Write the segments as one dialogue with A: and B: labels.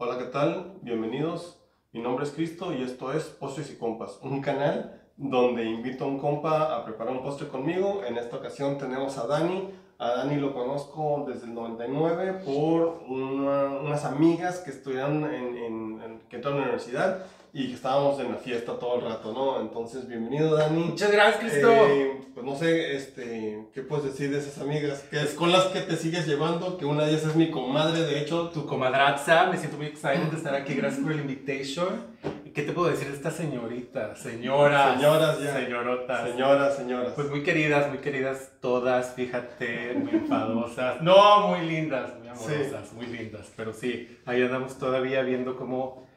A: Hola, ¿qué tal? Bienvenidos. Mi nombre es Cristo y esto es Postres y Compas, un canal donde invito a un compa a preparar un postre conmigo. En esta ocasión tenemos a Dani. A Dani lo conozco desde el 99 por una- unas amigas que estudiaron en, que entraron a la universidad y que estábamos en la fiesta todo el rato, ¿no? Entonces, bienvenido Dani.
B: Muchas gracias, Cristo.
A: Eh, pues no sé, este, ¿qué puedes decir de esas amigas? Que es con las que te sigues llevando, que una de ellas es mi comadre, de hecho,
B: tu comadrazza, me siento muy excited de estar aquí. Gracias por la invitation. ¿Qué te puedo decir de esta señorita? Señoras.
A: Señoras ya.
B: Señorotas.
A: señoras, señoras.
B: Pues muy queridas, muy queridas todas, fíjate, muy enfadosas. No, muy lindas, muy amorosas, muy lindas. Pero sí, ahí andamos todavía viendo cómo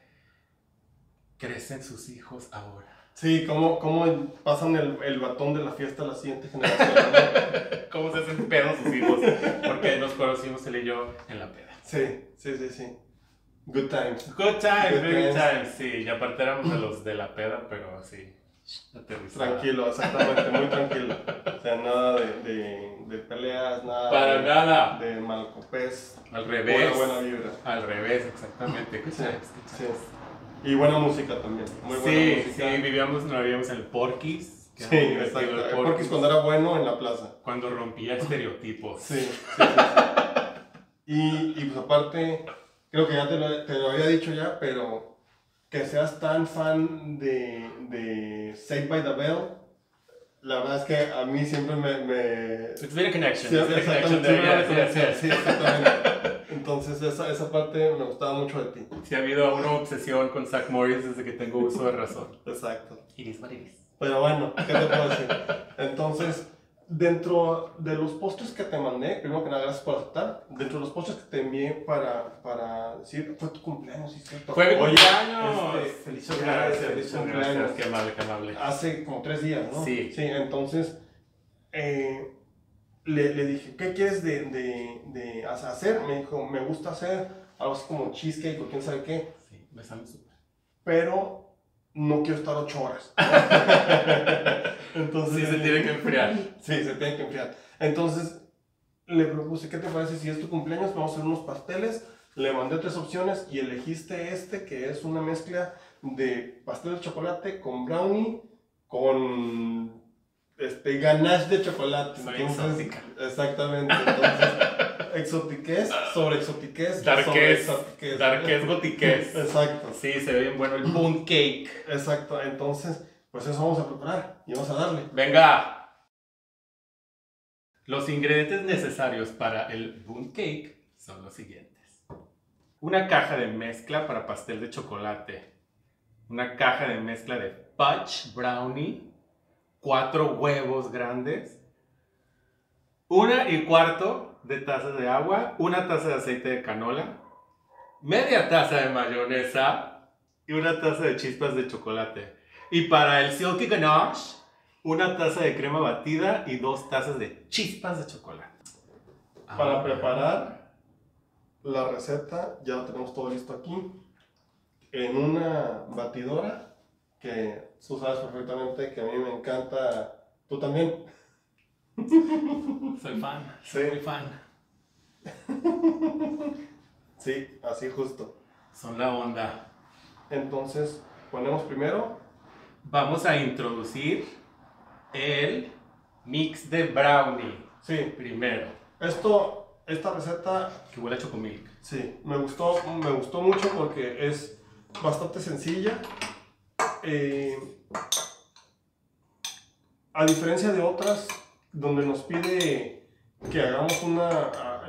B: crecen sus hijos ahora.
A: Sí, cómo, cómo pasan el, el batón de la fiesta a la siguiente generación. ¿no?
B: Cómo se hacen pedos sus hijos. Porque nos conocimos él y yo en la peda.
A: Sí, sí, sí, sí. Good times.
B: Good times,
A: Good
B: good
A: times.
B: times. Sí, y aparte éramos de los de la peda, pero sí. aterrizada.
A: Tranquilo, exactamente, muy tranquilo. O sea, nada de, de, de peleas, nada
B: Para
A: de,
B: nada.
A: de malcopés.
B: Al
A: Buena,
B: revés.
A: buena vibra.
B: Al revés, exactamente. Good
A: Sí,
B: times, good
A: sí. Y buena música también. Muy buena
B: Sí,
A: música.
B: sí, vivíamos, nos vivíamos en el que
A: Sí, exacto.
B: el
A: Porky's cuando era bueno en la plaza.
B: Cuando rompía estereotipos.
A: Sí, sí, sí, sí. Y, y pues aparte, creo que ya te lo, te lo había dicho ya, pero que seas tan fan de, de Saved by the Bell, la verdad es que a mí siempre me... me
B: It's been a connection.
A: sí,
B: it's been a connection there, yes, yes, yes.
A: sí, exactamente. Entonces esa, esa parte me gustaba mucho de ti.
B: Sí ha habido una obsesión con Zach Morris desde que tengo uso de razón.
A: Exacto.
B: It is what it is.
A: Pero bueno, ¿qué te puedo decir? Entonces, dentro de los postres que te mandé, primero que nada, gracias por aceptar. Dentro de los postres que te envié para, para decir, fue tu cumpleaños, ¿sí cierto?
B: ¡Fue mi cumpleaños!
A: este,
B: feliz
A: feliz
B: cumpleaños.
A: cumpleaños.
B: Qué amable, qué amable.
A: Hace como tres días, ¿no?
B: Sí.
A: Sí, entonces, eh, le, le dije, ¿qué quieres de, de, de hacer? Me dijo, me gusta hacer algo así como cheesecake o quién sabe qué,
B: Sí, me sale súper.
A: pero no quiero estar ocho horas. entonces,
B: Sí, se tiene que enfriar.
A: Sí, se tiene que enfriar. Entonces, le propuse, ¿qué te parece si es tu cumpleaños? Vamos a hacer unos pasteles. Le mandé tres opciones y elegiste este, que es una mezcla de pastel de chocolate con brownie, con este, ganache de chocolate.
B: Soy
A: Entonces,
B: exótica.
A: Exactamente. Entonces, exotiquez sobre exotiquez. sobre
B: Darquez,
A: exotiquez.
B: darquez, gotiquez.
A: Exacto.
B: Sí, se ve bien bueno el Boon Cake.
A: Exacto. Entonces, pues eso vamos a preparar y vamos a darle.
B: Venga. Los ingredientes necesarios para el Boon Cake son los siguientes. Una caja de mezcla para pastel de chocolate. Una caja de mezcla de fudge brownie. Cuatro huevos grandes. Una y cuarto de taza de agua. Una taza de aceite de canola. Media taza de mayonesa. Y una taza de chispas de chocolate. Y para el silky ganache, una taza de crema batida y dos tazas de chispas de chocolate.
A: Para
B: Ah.
A: preparar la receta, ya lo tenemos todo listo aquí. En una batidora, que tú sabes perfectamente que a mí me encanta. ¿Tú también?
B: Soy fan,
A: Sí.
B: soy fan.
A: Sí, así justo.
B: Son la onda.
A: Entonces, ponemos primero.
B: Vamos a introducir el mix de brownie
A: Sí,
B: primero.
A: esto, esta receta,
B: Que huele a chocomilk.
A: sí, me gustó, me gustó mucho porque es bastante sencilla. Eh, a diferencia de otras, donde nos pide que hagamos una,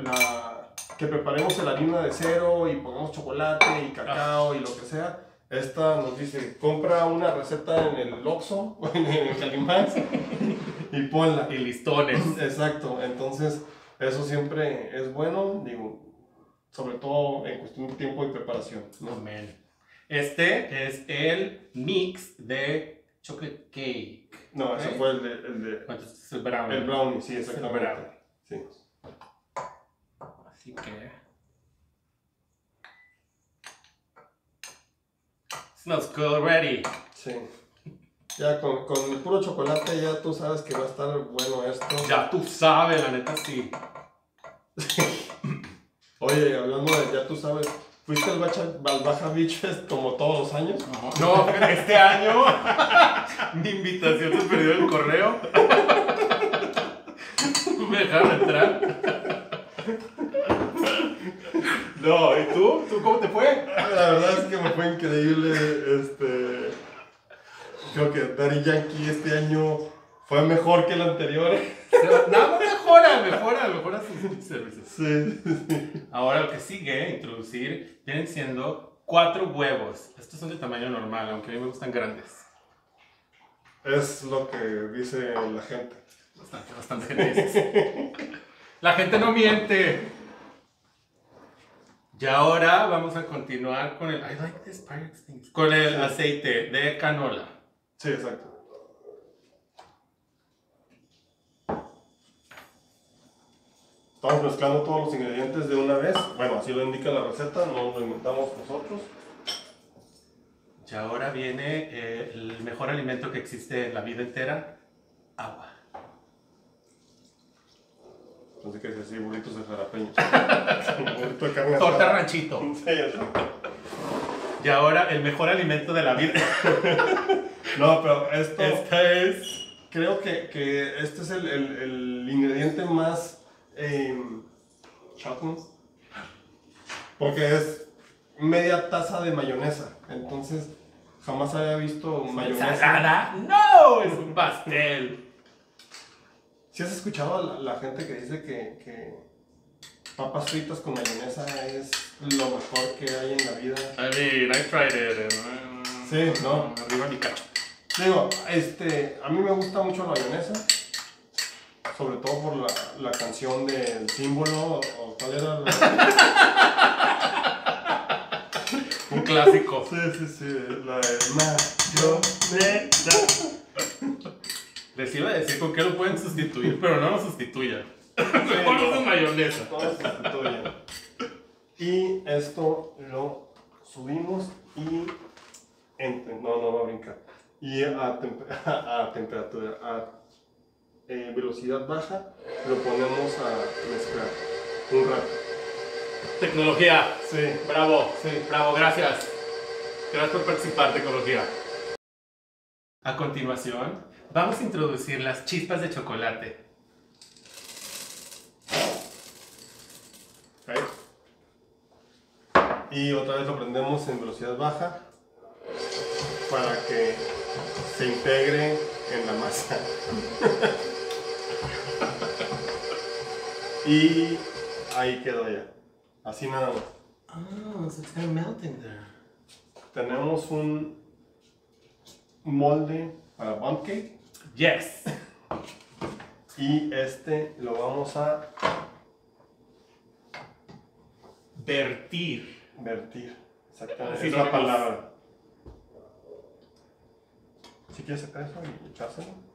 A: la- que preparemos la harina de cero y pongamos chocolate y cacao y lo que sea, esta nos dice, compra una receta en el Oxxo o en el Calimax y ponla.
B: Y listones.
A: Exacto, entonces eso siempre es bueno, digo, sobre todo en cuestión de tiempo y preparación. ¿no?
B: Este es el mix de chocolate cake.
A: No, ese
B: ¿Ok?
A: fue el de, el de-
B: ¿Cuánto es el brownie?
A: el brownie, sí,
B: Es el
A: exactamente.
B: brownie.
A: Sí.
B: Así que. Smells good already.
A: Sí. Ya con, con el puro chocolate ya tú sabes que va a estar bueno esto.
B: Ya tú sabes, la neta sí.
A: Oye, hablando de ya tú sabes, ¿Fuiste al Baja, al Baja Beach Fest como todos los años?
B: No, este año mi invitación se perdió en el correo. Me dejaron entrar. No, ¿y tú? ¿Tú cómo te fue?
A: La verdad es que me fue increíble. Este, creo que Daddy Yankee este año fue mejor que el anterior.
B: Mejora, mejora, mejora sus servicios.
A: Sí, sí.
B: Ahora lo que sigue, introducir, vienen siendo cuatro huevos. Estos son de tamaño normal, aunque a mí me gustan grandes.
A: Es lo que dice la gente.
B: Bastante, bastante gente dice. La gente no miente. Y ahora vamos a continuar con el. I like this. Con el aceite de canola.
A: Sí, exacto. Estamos mezclando todos los ingredientes de una vez. Bueno, así lo indica la receta, no lo inventamos nosotros.
B: Y ahora viene eh, el mejor alimento que existe en la vida entera: agua.
A: Así que es así, burritos de jalapeños. Burrito de carne
B: Torta
A: asada.
B: ranchito.
A: Sí.
B: Y ahora el mejor alimento de la vida.
A: No, pero esto...
B: Esta es.
A: Creo que, que este es el, el, el ingrediente más eh, porque es media taza de mayonesa. Entonces, jamás había visto mayonesa.
B: ¿Ensalada? ¡No! Es un pastel.
A: ¿Sí has escuchado a la, la gente que dice que, que papas fritas con mayonesa es lo mejor que hay en la vida?
B: I mean, I tried it.
A: Sí, no.
B: Arriba mi cacho.
A: Digo, este, a mí me gusta mucho la mayonesa, sobre todo por la, la canción del símbolo, o cuál era la...
B: Un clásico.
A: Sí, sí, sí, la de mayonesa.
B: Les iba a decir con qué lo pueden sustituir, pero no lo sustituyan. Mejor usen mayonesa.
A: Todo se sustituye. Y esto lo subimos y... no, no va a brincar. Y a, a temperatura, a eh, velocidad baja, lo ponemos a mezclar un rato.
B: Tecnología.
A: Sí.
B: Bravo.
A: Sí.
B: Bravo, gracias. Gracias por participar, tecnología. A continuación, vamos a introducir las chispas de chocolate.
A: Y otra vez lo prendemos en velocidad baja para que se integre en la masa. y ahí quedó ya. Así nada más.
B: Oh, so it's gonna melt in there.
A: Tenemos un molde para cake
B: Yes.
A: y este lo vamos a
B: Vertir.
A: vertir. Exactamente.
B: Así
A: es la palabra. Si quieres sacar eso y echárselo.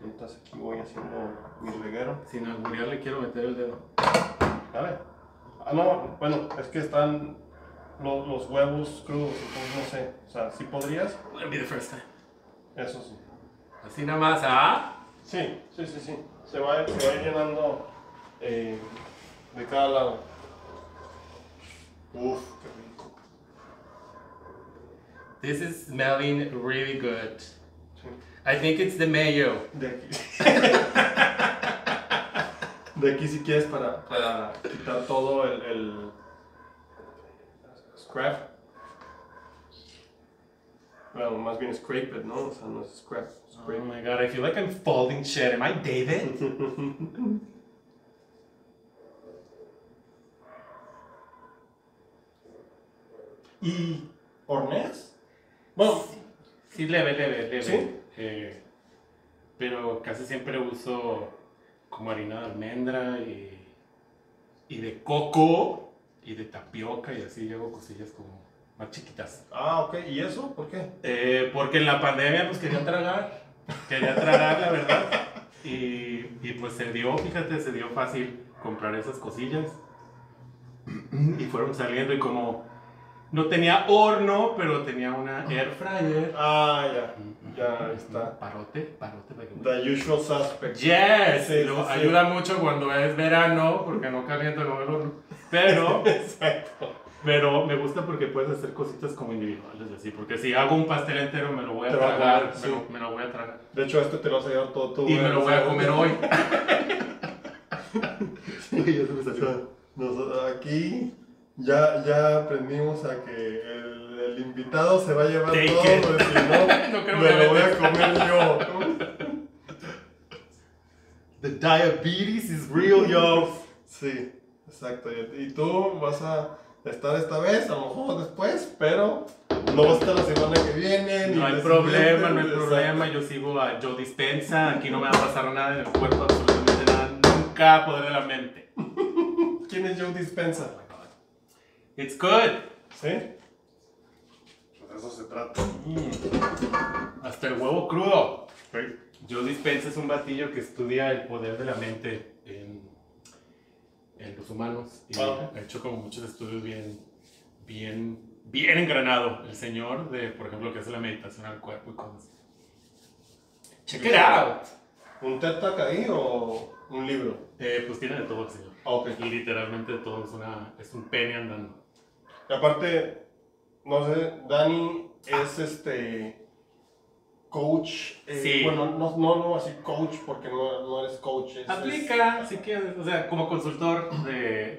A: Mientras aquí voy haciendo mi reguero.
B: Sin alburear le quiero meter el dedo.
A: Ver. Ah, no, bueno, es que están los, los huevos crudos, entonces no sé. O sea, si podrías,
B: Let me be the first time.
A: eso sí.
B: Así nada más, ¿ah?
A: Sí, sí, sí, sí. Se va, se va llenando eh, de cada lado. Uf, qué rico.
B: This is smelling really good.
A: Sí.
B: I think it's the mayo.
A: De aquí. De aquí si quieres para, para quitar todo el, el scrap. Bueno, más bien scrape it, ¿no? O sea, no es scrap.
B: Oh my god, I feel like I'm folding shit. Am I David?
A: ¿Y horneas? Bueno,
B: Sí, leve, leve, leve.
A: ¿Sí?
B: Eh, pero casi siempre uso como harina de almendra y, y de coco y de tapioca y así hago cosillas como más chiquitas.
A: ah, ok. ¿Y eso? ¿Por qué?
B: Eh, porque en la pandemia pues quería tragar, quería tragar la verdad. Y, y pues se dio, fíjate, se dio fácil comprar esas cosillas. Y fueron saliendo y como no tenía horno, pero tenía una air fryer.
A: Ah, ya. Ya está.
B: Parote, parote. para que-
A: The usual suspect.
B: Yes,
A: Sí,
B: lo-
A: sí, sí.
B: ayuda mucho cuando es verano porque no calienta como el horno. Pero
A: Exacto.
B: Pero me gusta porque puedes hacer cositas como individuales, así. Porque si hago un pastel entero, me lo voy a tragar. me, lo, me lo voy a tragar.
A: De hecho, este te lo vas a llevar todo tú.
B: Y me lo voy a comer hoy.
A: Sí, ya se me salió. Nos- aquí ya, ya aprendimos a que el, el invitado se va a llevar
B: Take
A: todo,
B: it.
A: pues, si no,
B: No creo
A: me lo voy a comer yo.
B: The diabetes is real, yo.
A: Sí, exacto. Y tú vas a estar esta vez, a lo mejor después, pero no vas a estar la semana que viene.
B: No hay problema, no hay problema. Yo sigo a Joe Dispensa. Aquí no me va a pasar nada en el cuerpo, absolutamente nada. Nunca poder de la mente.
A: ¿Quién es Joe Dispensa?
B: It's good.
A: ¿Sí? Pues de eso se trata.
B: Hasta el huevo crudo. Joe Dispenza es un batillo que estudia el poder de la mente en, en los humanos. Y
A: Ah.
B: ha hecho como muchos estudios bien, bien, bien engranado. El señor de, por ejemplo, que hace la meditación al cuerpo y cosas. Check it out.
A: ¿Un TED Talk ahí o un libro?
B: Eh, pues tiene de todo el señor.
A: Ah, ok.
B: Y literalmente todo es, una, es un pene andando.
A: Y aparte, no sé, Dani es este coach. eh,
B: Sí.
A: Bueno, no, no, no así coach porque no, no eres coach. es-
B: Aplica, si quieres, o sea, como consultor de,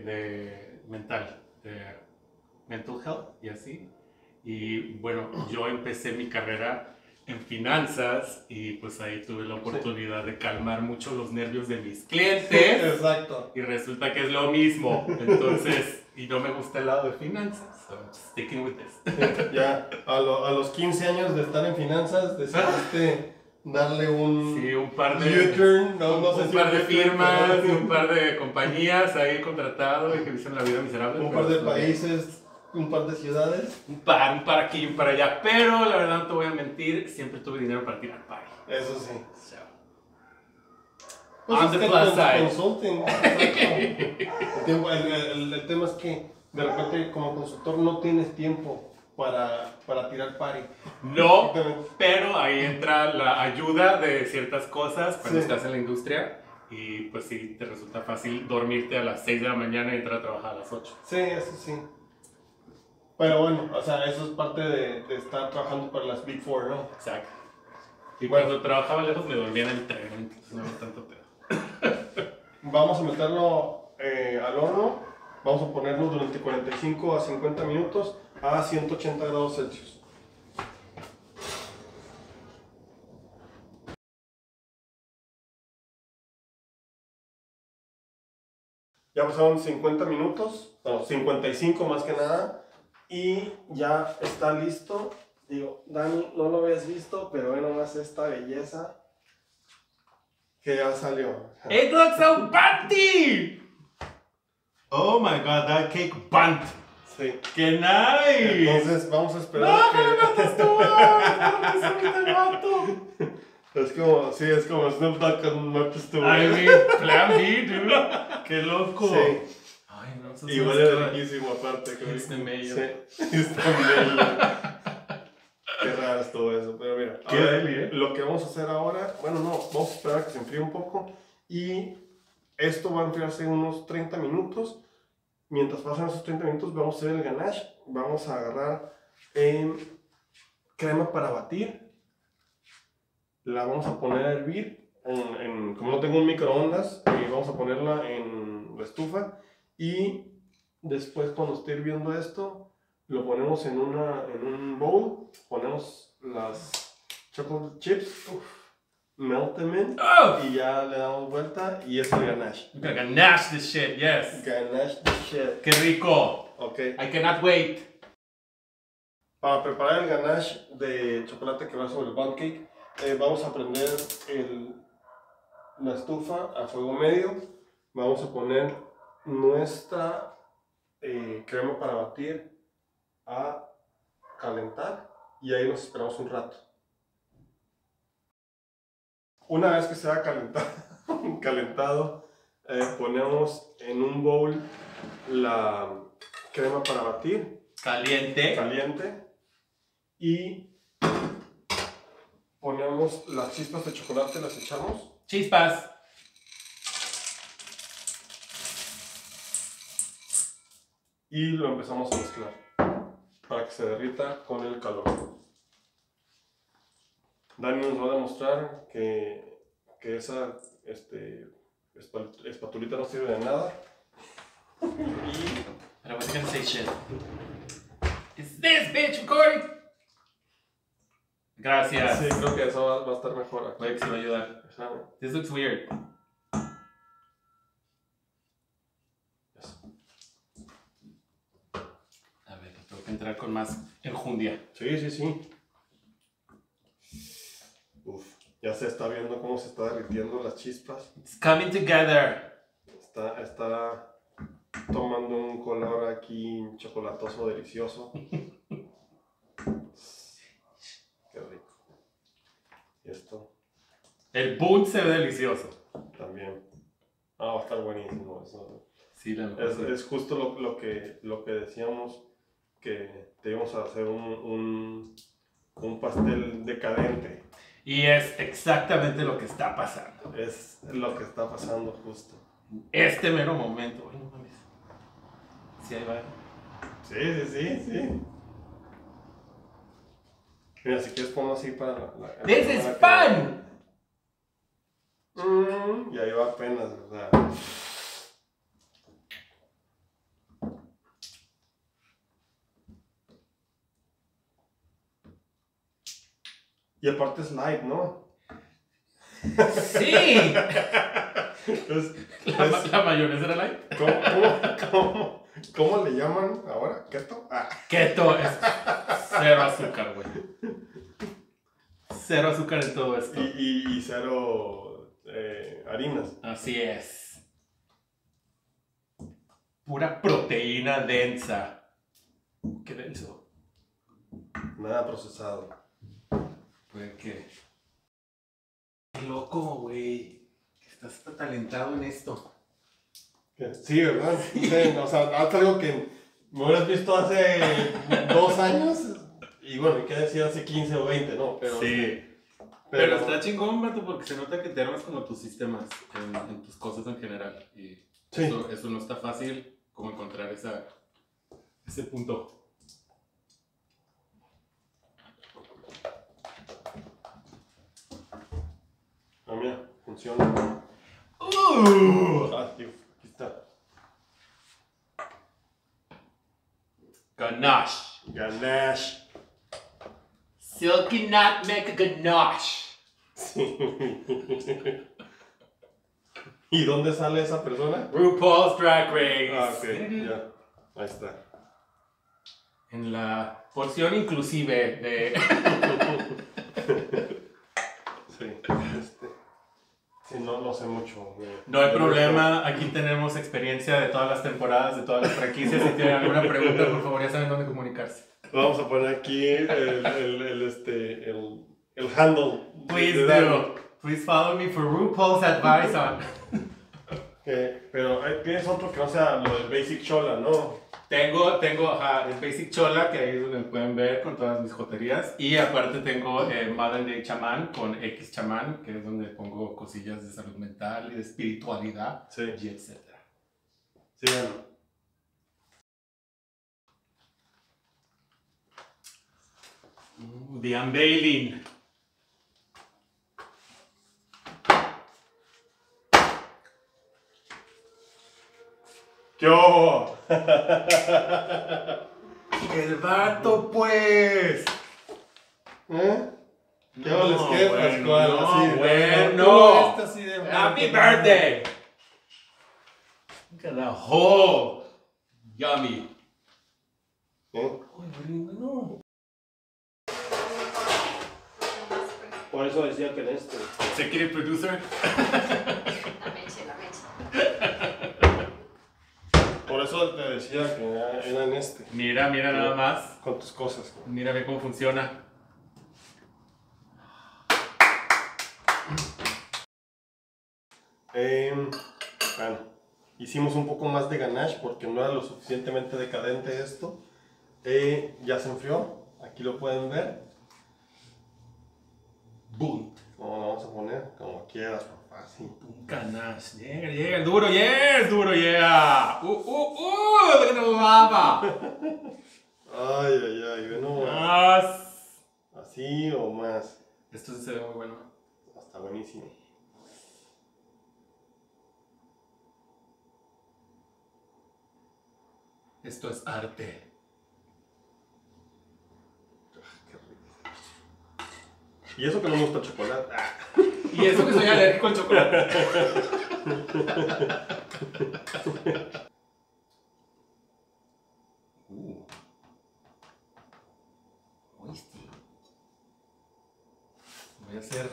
B: de mental, de mental health y así. Y bueno, yo empecé mi carrera en finanzas y pues ahí tuve la oportunidad de calmar mucho los nervios de mis
A: es-
B: clientes
A: Exacto.
B: y resulta que es lo mismo. Entonces, y no me gusta el lado de finanzas, so sticking with this.
A: Ya a, lo- a los 15 años de estar en finanzas decidiste darle un
B: Sí, un par de...
A: U-turn. No, no sé
B: un
A: si
B: par de firmas un par de compañías ahí contratado y que me hicieron la vida miserable.
A: un par de países, un par de ciudades.
B: Un par, un par aquí y un par allá. Pero la verdad no te voy a mentir, siempre tuve dinero para tirar pari.
A: Eso sí.
B: So,
A: Pues
B: On the plus side.
A: Consulting. El, el- el- tema es que de repente como consultor no tienes tiempo para, para tirar pari.
B: No, pero ahí entra la ayuda de ciertas cosas cuando
A: Sí.
B: estás en la industria. Y pues sí, te resulta fácil dormirte a las 6 de la mañana y entrar a trabajar a las 8.
A: Sí, eso sí. Pero bueno, o sea, eso es parte de, de estar trabajando para las Big Four, ¿no?
B: Exacto. Y
A: Bueno.
B: cuando trabajaba lejos me dormía en el tren, entonces no tanto pedo.
A: Vamos a meterlo eh, al horno. Vamos a ponerlo durante 45 a 50 minutos a 180 grados Celsius. Ya pasaron 50 minutos, no, 55 más que nada, y ya está listo. Digo, Dani, no lo habías visto, pero ve nomás esta belleza que ya salió.
B: It looks so bunty! Oh my god, that cake bunt!
A: Sí.
B: ¡Qué nice!
A: Entonces vamos a esperar
B: ¡No,
A: que...
B: no me matas tú! ¡No me vato!
A: Es como, sí, es como Snoop Dogg con Martha Stewart.
B: I mean, plan B, dude. ¡Qué loco!
A: Sí.
B: Eso
A: Y huele riquísimo aparte. creo.
B: Este mello.
A: Sí, este mello. Qué raro es todo eso, pero mira.
B: Qué
A: ahora,
B: deli, ¿eh?
A: Lo que vamos a hacer ahora, bueno, no, vamos a esperar a que se enfríe un poco y esto va a enfriarse unos 30 minutos. Mientras pasan esos 30 minutos, vamos a hacer el ganache. Vamos a agarrar em, crema para batir. La vamos a poner a hervir. En, en- como no tengo un microondas, eh, vamos a ponerla en la estufa. Y después, cuando esté hirviendo esto, lo ponemos en, una, en un bowl. Ponemos las chocolate chips. Uf, melt them in.
B: Oh!
A: Y ya le damos vuelta. Y es el ganache.
B: Gonna ganache this shit, yes.
A: Ganache de shit.
B: ¡Qué rico!
A: Ok.
B: I cannot wait.
A: Para preparar el ganache de chocolate que va sobre el bun cake, eh, vamos a prender el- la estufa a fuego medio. Vamos a poner nuestra eh, crema para batir a calentar y ahí nos esperamos un rato. Una vez que se ha calentado, calentado eh, ponemos en un bowl la crema para batir
B: Caliente.
A: caliente y ponemos las chispas de chocolate, las echamos.
B: Chispas.
A: Y lo empezamos a mezclar para que se derrita con el calor. Dani nos va a demostrar que, que esa este, espa- espatulita no sirve de nada. Y
B: I was gonna say shit. Is this bitch recording? Gracias.
A: sí, creo que eso va, va a estar mejor
B: que sí va a ayudar. This looks weird.
A: Eso.
B: A ver, tengo que entrar con más enjundia.
A: Sí, sí, sí. Uf, ya se está viendo cómo se está derritiendo las chispas.
B: It's coming together.
A: Está, está tomando un color aquí chocolatoso delicioso. Qué rico. Y esto
B: El boot se ve delicioso.
A: también. Ah, va a estar buenísimo. Eso.
B: Sí, la
A: Es, es justo lo, lo que, lo que decíamos que debemos hacer un, un, un pastel decadente.
B: Y es exactamente lo que está pasando.
A: Es lo que está pasando justo.
B: Este mero momento. Ay, no mames. Sí, ahí va.
A: Sí, sí, sí, sí. Mira, si quieres ponlo así para la... la-
B: This is
A: que-
B: fun.
A: Mm, y ahí va apenas, ¿verdad? Y aparte es light, ¿no?
B: Sí.
A: Es-
B: La,
A: es-
B: la mayonesa era light.
A: ¿cómo, cómo, cómo, cómo le llaman ahora? ¿Keto? Ah,
B: Keto es cero azúcar, güey. Cero azúcar en todo esto.
A: y, y, y cero eh, harinas.
B: Así es. Pura proteína densa. Qué denso.
A: Nada procesado.
B: Puede que. Qué loco, güey. Estás tan talentado en esto.
A: Sí, ¿verdad? Sí, o sea, hasta algo que me hubieras visto hace dos años. Y bueno, ¿y qué decía hace 15 o 20? No, pero.
B: Pero, está chingón, vato, porque se nota que te armas como tus sistemas en, en tus cosas en general. Y
A: Sí.
B: eso, eso no está fácil, como encontrar esa, ese punto.
A: Ah, mira, funciona.
B: ¡Uh!
A: Ah, tío, aquí está.
B: Ganache.
A: Ganache.
B: Silky not make a ganache.
A: Sí. ¿Y dónde sale esa persona?
B: RuPaul's Drag Race.
A: Ah, ok, ya. Ahí está.
B: En la porción inclusive de...
A: Sí, este. Sí, no, no sé mucho. de-
B: No hay
A: de-
B: problema, aquí tenemos experiencia de todas las temporadas, de todas las franquicias. Si tienen alguna pregunta, por favor, ya saben dónde comunicarse.
A: Vamos a poner aquí el, el, el, este, el, el handle.
B: Please
A: de Dani.
B: do. Please follow me for RuPaul's advice on...
A: Que- pero hay- tienes otro que no sea lo del Basic Chola, ¿no?
B: Tengo, tengo, ajá, Basic Chola, que ahí es donde me pueden ver con todas mis joterías. Y aparte tengo eh, Modern Day Chamán con X Chamán, que es donde pongo cosillas de salud mental y de espiritualidad
A: Sí.
B: y etcétera.
A: Sí, bueno.
B: Uh, The Unveiling.
A: ¿Qué hubo?
B: El vato, pues.
A: ¿Eh? ¿Qué
B: No,
A: les qué,
B: bueno,
A: Pascual?
B: no,
A: Así,
B: bueno.
A: ¿cómo está así de
B: Happy birthday. Look at the hole. Yummy.
A: ¿Eh?
B: no.
A: Por eso decía que en este.
B: Producer.
C: La meche, la meche.
A: Por eso te decía que era era en este.
B: Mira, mira nada más.
A: Con tus cosas.
B: Mira, ve cómo funciona.
A: Em, bueno, hicimos un poco más de ganache porque no era lo suficientemente decadente esto. Eh, ya se enfrió, aquí lo pueden ver.
B: Boom.
A: ¿Cómo lo vamos a poner? Como quieras, papá, sí.
B: Un ganache. Llega, llega, el duro, yes, duro, yeah. Uh, uh, uh, the lava.
A: Ay, ay, ay, ve nomás.
B: Más.
A: Así o más.
B: Esto sí se ve muy bueno.
A: Está buenísimo.
B: Esto es arte.
A: Rico. Y eso que no me gusta el chocolate. Ah.
B: Y eso que soy alérgico al chocolate. Uh. Oíste. Voy a hacer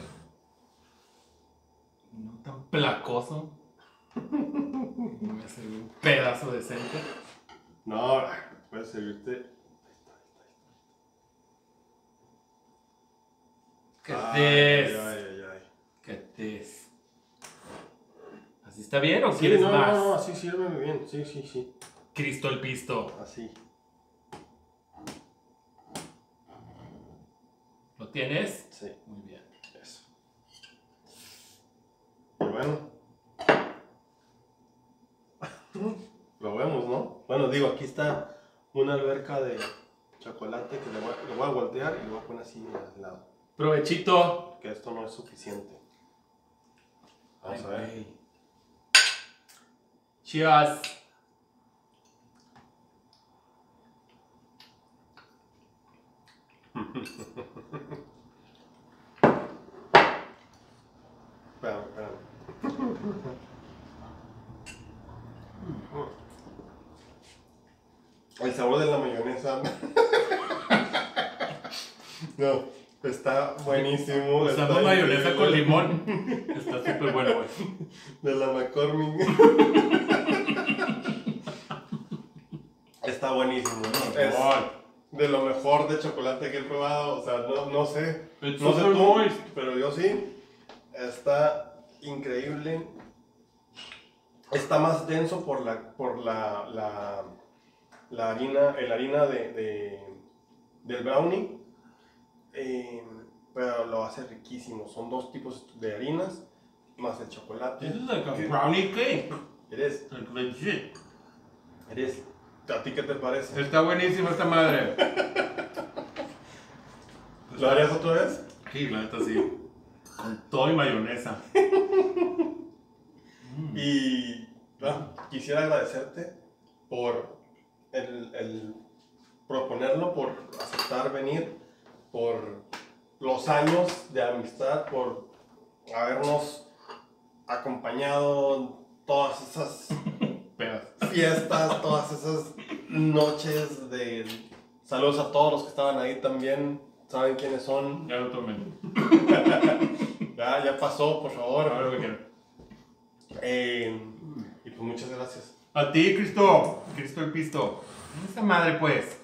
B: no tan placoso. Voy a hacer un pedazo decente.
A: No, puedes servirte.
B: ¿Qué
A: Ay,
B: ¿Así está bien o
A: Sí,
B: quieres
A: no,
B: más?
A: no, no, así sírveme bien. Sí, sí, sí.
B: Cristo el pisto.
A: Así.
B: ¿Lo tienes?
A: Sí,
B: Muy bien.
A: eso. Y bueno. Lo vemos, ¿no? Bueno, digo, aquí está una alberca de chocolate que le voy, le voy a voltear y lo voy a poner así al lado.
B: Provechito.
A: Que esto no es suficiente. Vamos
B: Ay,
A: a ver.
B: güey. Cheers.
A: Espérame, espérame. El sabor de la mayonesa. No, está buenísimo.
B: Usamos
A: está
B: mayonesa con limón. Está súper bueno, güey.
A: De la McCormick. Está buenísimo. ¿no? Es de lo mejor de chocolate que he probado. O sea, no, no sé.
B: It's
A: No sé tú,
B: moist.
A: pero yo sí. Está increíble. Está más denso por la, por la, la, la harina, el harina de, de- del brownie. Eh, pero lo hace riquísimo. Son dos tipos de harinas más el chocolate.
B: This is like a brownie cake.
A: Eres,
B: Like legit.
A: eres. ¿A ti qué te parece?
B: Está buenísima esta madre.
A: ¿Lo harías otra vez?
B: Sí, la neta sí. Con todo y mayonesa.
A: Y ah, quisiera agradecerte por el, el proponerlo, por aceptar venir, por los años de amistad, por habernos acompañado todas esas fiestas, todas esas noches de... Saludos a todos los que estaban ahí también, saben quiénes son.
B: Ya lo tomé.
A: Ya, ya pasó, por favor.
B: Ahora lo que.
A: Eh, y pues muchas gracias.
B: A ti, Cristo. Cristo el pisto. Esa madre, pues.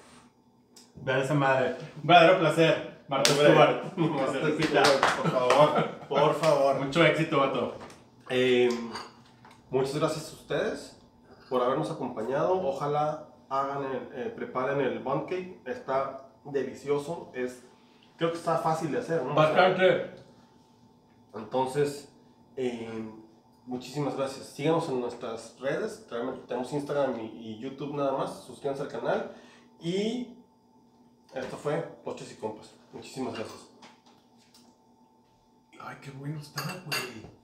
B: Vean esa madre. Un verdadero placer. Marta Stewart.
A: Por favor, por favor.
B: Mucho éxito, vato.
A: Eh, muchas gracias a ustedes por habernos acompañado. Ojalá hagan el- eh, preparen el bun cake. Está delicioso. Es, creo que está fácil de hacer, ¿no?
B: Bastante.
A: Entonces, eh, muchísimas gracias. Síganos en nuestras redes. Tenemos Instagram y, y YouTube nada más. Suscríbanse al canal. Y esto fue Postres y Compas. Muchísimas gracias.
B: Ay, qué bueno está, güey.